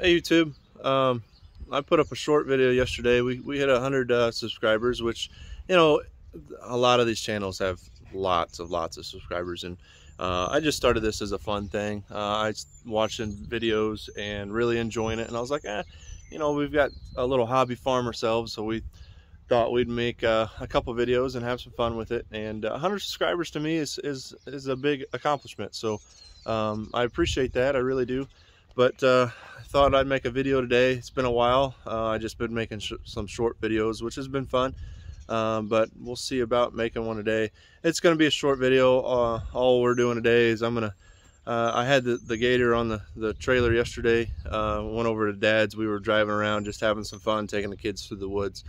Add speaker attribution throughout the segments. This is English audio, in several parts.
Speaker 1: Hey YouTube, um, I put up a short video yesterday. We, we hit 100 uh, subscribers, which, you know, a lot of these channels have lots of lots of subscribers. And uh, I just started this as a fun thing. Uh, I watching videos and really enjoying it. And I was like, eh, you know, we've got a little hobby farm ourselves. So we thought we'd make uh, a couple videos and have some fun with it. And 100 subscribers to me is, is, is a big accomplishment. So um, I appreciate that. I really do. But uh, I thought I'd make a video today. It's been a while. Uh, I just been making sh some short videos, which has been fun. Um, but we'll see about making one today. It's going to be a short video. Uh, all we're doing today is I'm going to, uh, I had the, the gator on the, the trailer yesterday. Uh, went over to dad's. We were driving around just having some fun, taking the kids through the woods.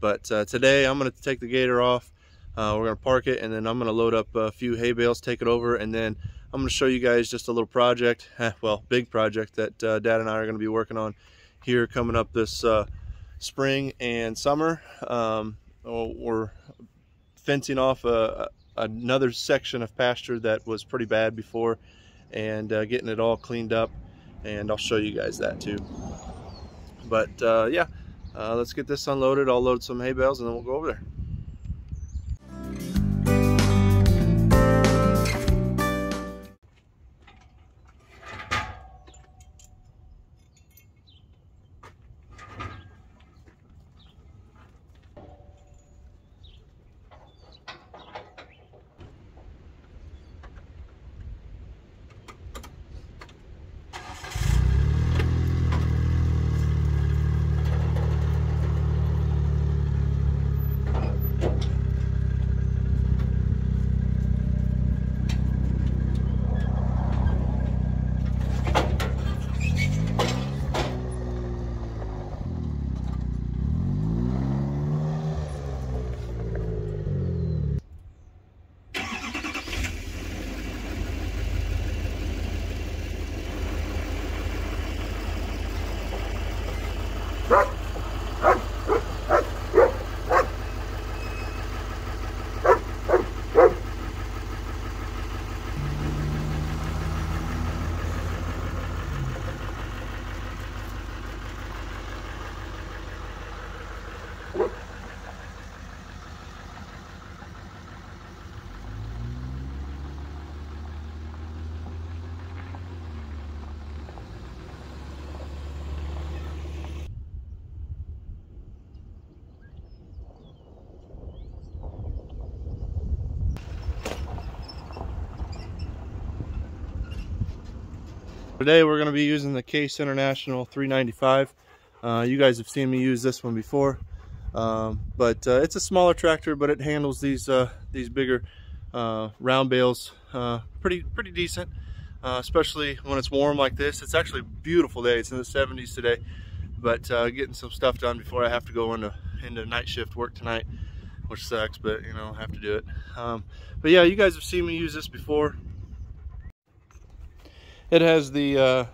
Speaker 1: But uh, today I'm going to take the gator off. We're going to park it and then I'm going to load up a few hay bales, take it over, and then I'm to show you guys just a little project, well, big project that uh, Dad and I are going to be working on here coming up this uh, spring and summer. Um, we're fencing off a, another section of pasture that was pretty bad before and uh, getting it all cleaned up and I'll show you guys that too. But uh, yeah, uh, let's get this unloaded. I'll load some hay bales and then we'll go over there. Today we're going to be using the Case International 395. Uh, you guys have seen me use this one before, um, but uh, it's a smaller tractor, but it handles these uh, these bigger uh, round bales uh, pretty pretty decent, uh, especially when it's warm like this. It's actually beautiful day. It's in the 70s today, but getting some stuff done before I have to go into into night shift work tonight, which sucks, but you know have to do it. Um, but yeah, you guys have seen me use this before. It has the uh,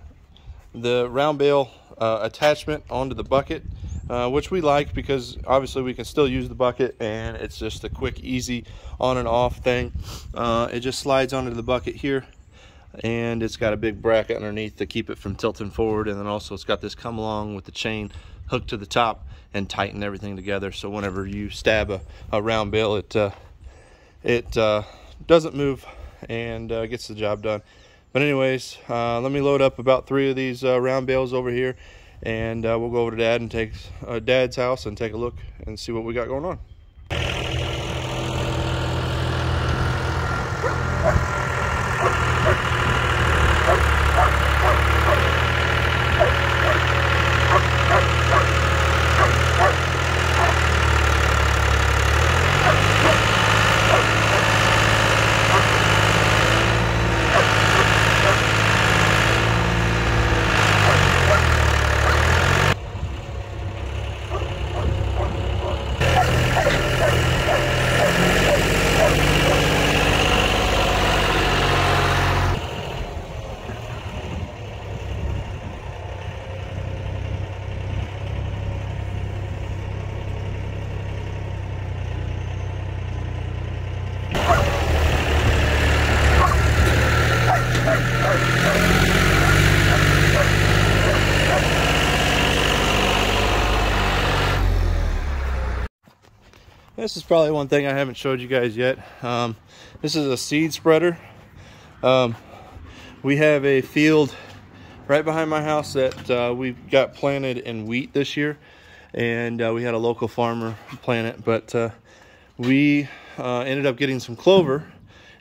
Speaker 1: the round bale uh, attachment onto the bucket, uh, which we like because obviously we can still use the bucket and it's just a quick, easy on and off thing. Uh, it just slides onto the bucket here and it's got a big bracket underneath to keep it from tilting forward. And then also it's got this come along with the chain hooked to the top and tighten everything together. So whenever you stab a, a round bale it uh, it uh, doesn't move and uh, gets the job done but anyways, uh, let me load up about three of these uh, round bales over here and uh, we'll go over to dad and take uh, dad's house and take a look and see what we got going on. This is probably one thing I haven't showed you guys yet. Um, this is a seed spreader. Um, we have a field right behind my house that uh, we got planted in wheat this year. And uh, we had a local farmer plant it. But uh, we uh, ended up getting some clover.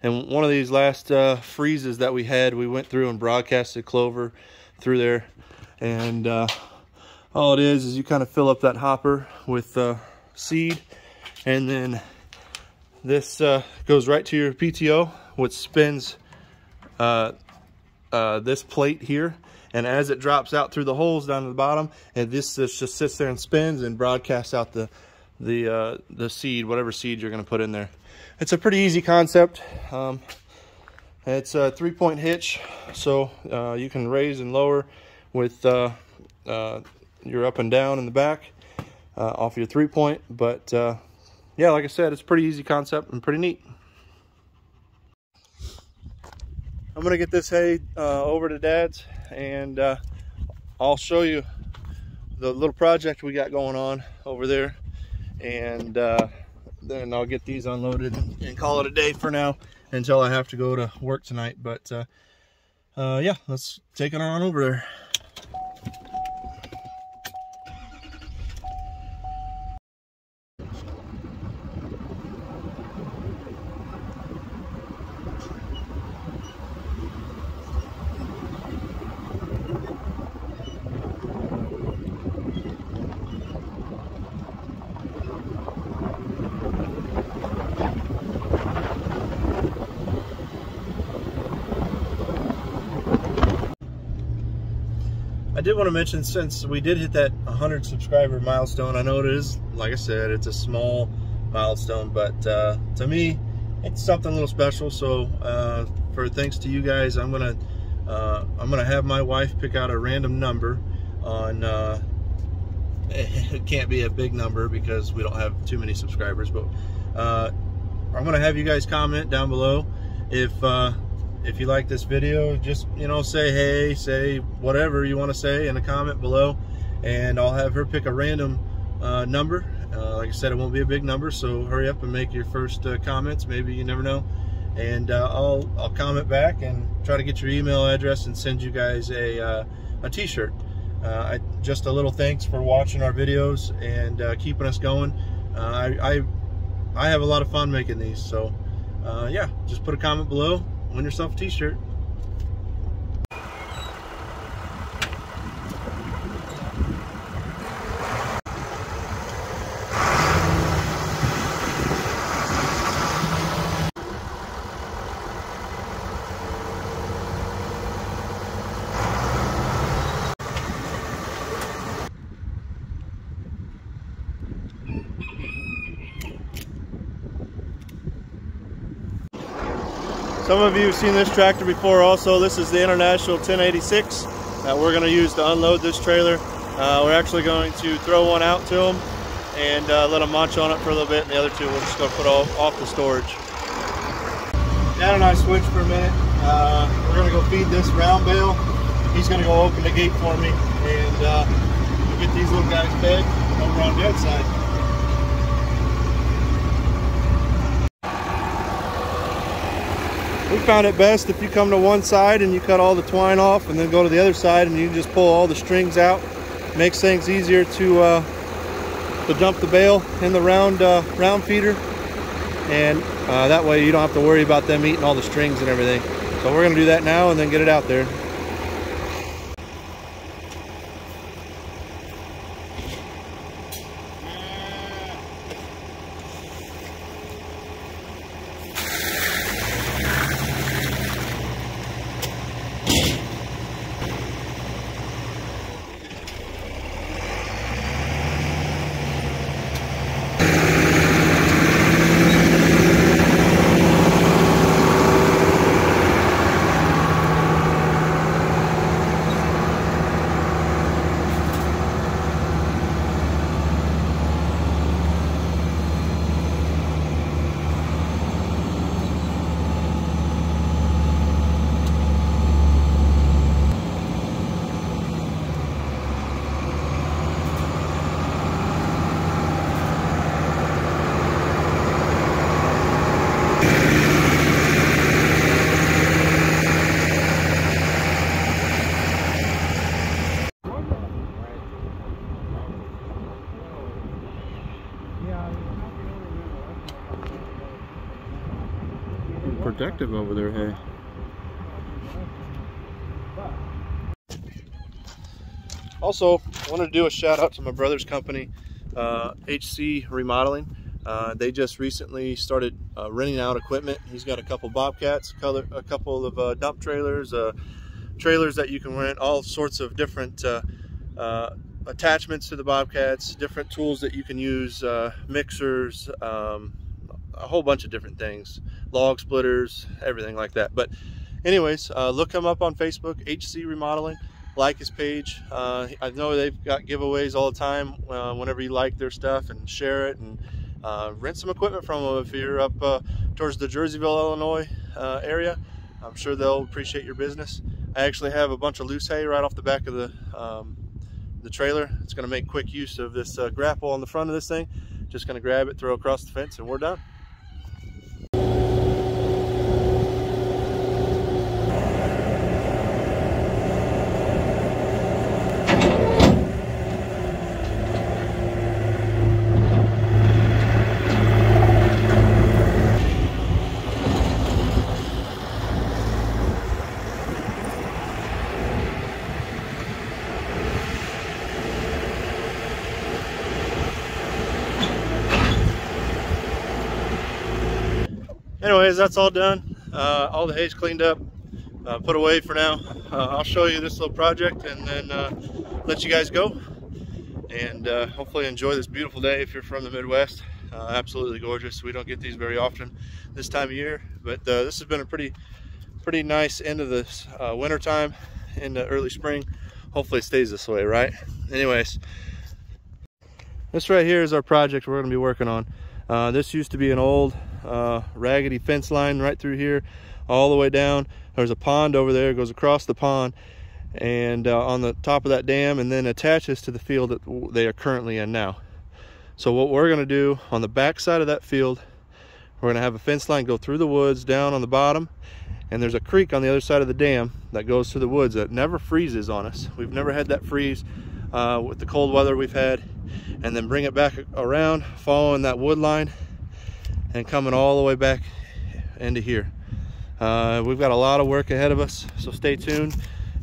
Speaker 1: And one of these last uh, freezes that we had, we went through and broadcasted clover through there. And uh, all it is is you kind of fill up that hopper with seed. And then this goes right to your PTO, which spins this plate here. And as it drops out through the holes down to the bottom and this, this just sits there and spins and broadcasts out the the uh, the seed whatever seed you're going to put in there. It's a pretty easy concept. Um, it's a three-point hitch. So uh, you can raise and lower with uh, uh your up and down in the back uh, off your three-point but uh, yeah like I said it's a pretty easy concept and pretty neat. I'm gonna get this hay over to dad's and uh, I'll show you the little project we got going on over there. And uh, then I'll get these unloaded and call it a day for now until I have to go to work tonight. But uh, uh yeah let's take it on over there I did want to mention since we did hit that 100 subscriber milestone, I know it is, like I said, it's a small milestone, but uh, to me, it's something a little special. So uh, for thanks to you guys, I'm gonna uh, I'm gonna have my wife pick out a random number on. Uh, it can't be a big number because we don't have too many subscribers, but uh, I'm gonna have you guys comment down below if uh, if you like this video, just, you know, say hey, say whatever you want to say in a comment below, and I'll have her pick a random uh, number. Uh, like I said, it won't be a big number, so hurry up and make your first uh, comments. Maybe you never know. And uh, I'll, I'll comment back and try to get your email address and send you guys a, uh, a t-shirt. Uh, just a little thanks for watching our videos and keeping us going. I, I, I have a lot of fun making these, so yeah, just put a comment below win yourself a t-shirt. Some of you have seen this tractor before also. This is the International 1086 that we're going to use to unload this trailer. Uh, we're actually going to throw one out to them and uh, let them munch on it for a little bit and the other two we're just going to put off, off the storage. Dad and I switched for a minute. Uh, we're going to go feed this round bale. He's going to go open the gate for me and uh, we'll get these little guys fed over on Dad's side. Found it best if you come to one side and you cut all the twine off and then go to the other side and you just pull all the strings out. Makes things easier to uh, to dump the bale in the round uh, round feeder. And uh, that way you don't have to worry about them eating all the strings and everything. So we're gonna do that now and then get it out there protective over there, hey. Also, I wanted to do a shout out to my brother's company, uh, HC Remodeling. Uh, they just recently started uh, renting out equipment. He's got a couple Bobcats, a couple of uh, dump trailers, uh, trailers that you can rent, all sorts of different uh, attachments to the Bobcats, different tools that you can use, mixers, um, a whole bunch of different things, log splitters, everything like that. But anyways, look him up on Facebook, HC Remodeling like his page. Uh, I know they've got giveaways all the time uh, whenever you like their stuff and share it and uh, rent some equipment from them if you're up uh, towards the Jerseyville, Illinois uh, area. I'm sure they'll appreciate your business. I actually have a bunch of loose hay right off the back of the um, the trailer. It's going to make quick use of this uh, grapple on the front of this thing. Just going to grab it, throw across the fence, and we're done. Anyways that's all done. Uh, all the hay's cleaned up uh, put away for now. Uh, I'll show you this little project and then uh, let you guys go. And uh, hopefully enjoy this beautiful day if you're from the Midwest. Uh, absolutely gorgeous. We don't get these very often this time of year but this has been a pretty pretty nice end of this winter time into early spring. Hopefully it stays this way right? Anyways this right here is our project we're going to be working on. This used to be an old uh, raggedy fence line right through here all the way down. There's a pond over there goes across the pond and uh, on the top of that dam and then attaches to the field that they are currently in now. So what we're going to do on the back side of that field we're going to have a fence line go through the woods down on the bottom and there's a creek on the other side of the dam that goes to the woods that never freezes on us. We've never had that freeze uh, with the cold weather we've had and then bring it back around following that wood line and coming all the way back into here. Uh, we've got a lot of work ahead of us, so stay tuned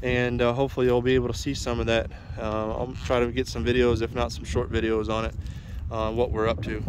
Speaker 1: and uh, hopefully you'll be able to see some of that. Uh, I'll try to get some videos, if not some short videos on it, what we're up to.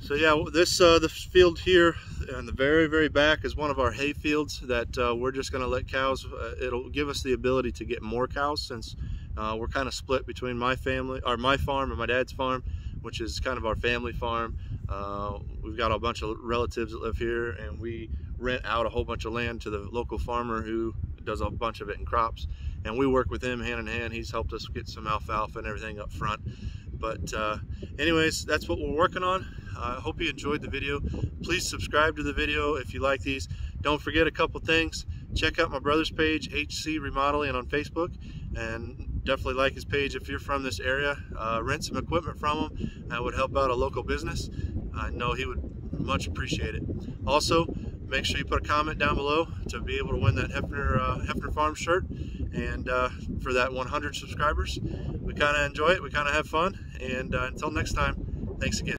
Speaker 1: So yeah, this uh, the field here in the very, very back is one of our hay fields that uh, we're just gonna let cows, uh, it'll give us the ability to get more cows since we're kind of split between my family, or my farm and my dad's farm which is kind of our family farm. Uh, we've got a bunch of relatives that live here and we rent out a whole bunch of land to the local farmer who does a bunch of it in crops. And we work with him hand in hand. He's helped us get some alfalfa and everything up front. But uh, anyways, that's what we're working on. I uh, hope you enjoyed the video. Please subscribe to the video if you like these. Don't forget a couple things. Check out my brother's page, HC Remodeling on Facebook. And definitely like his page if you're from this area. Uh, rent some equipment from him. That would help out a local business. I know he would much appreciate it. Also, make sure you put a comment down below to be able to win that Heafner, uh, Heafner Farm shirt. And uh, for that 100 subscribers, we kind of enjoy it. We kind of have fun. And uh, until next time, thanks again.